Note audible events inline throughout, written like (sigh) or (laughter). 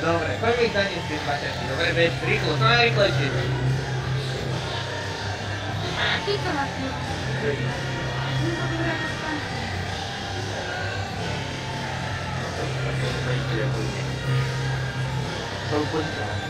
Dobre, poďme ich zaniesť tie paťaky. Dobre, veď rýchlo, to najrychlejšie. Aký to má Thank you.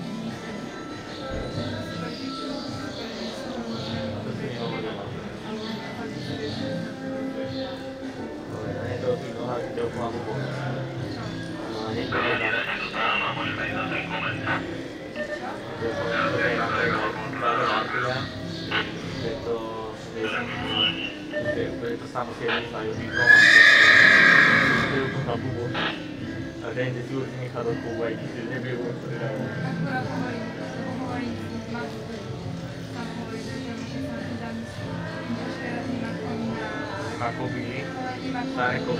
stavo siellä jossain jokin puhuu. Tein se juuri, mihin haluat puhua, ei kysy, ne puhuu. 運び、され込み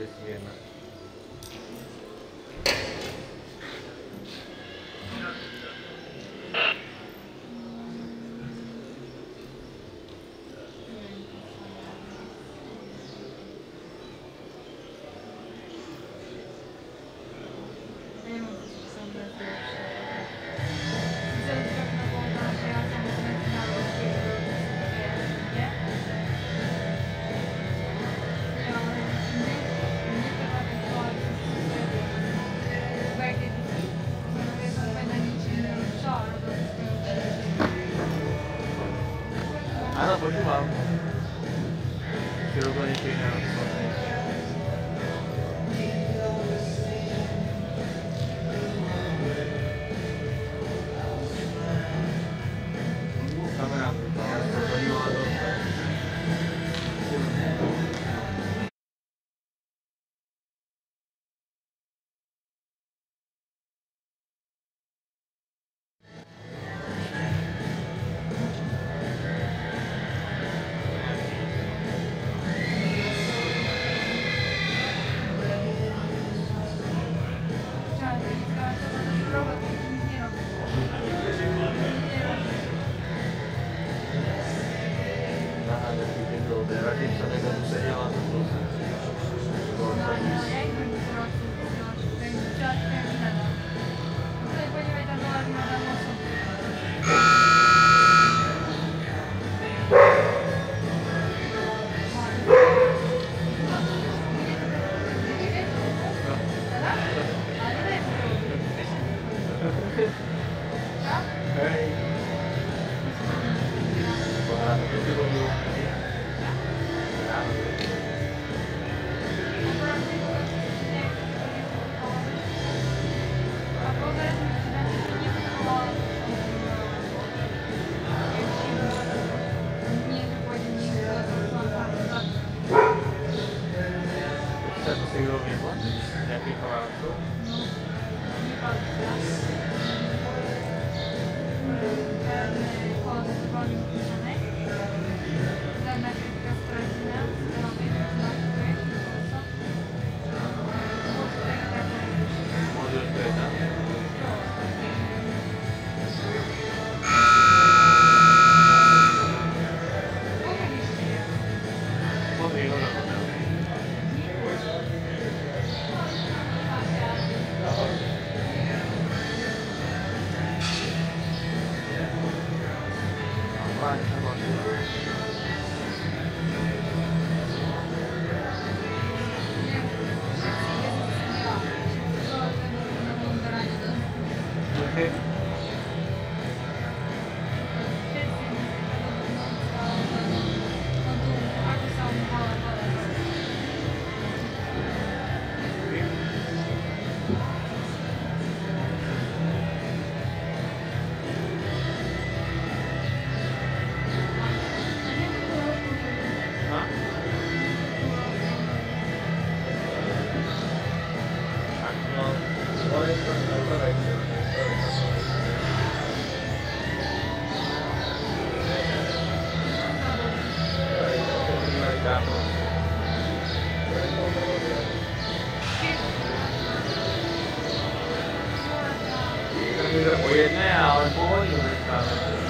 で締めます。Thank you. 알아보는 마음 들어보니 그냥 Yeah. (laughs) we're now, in boys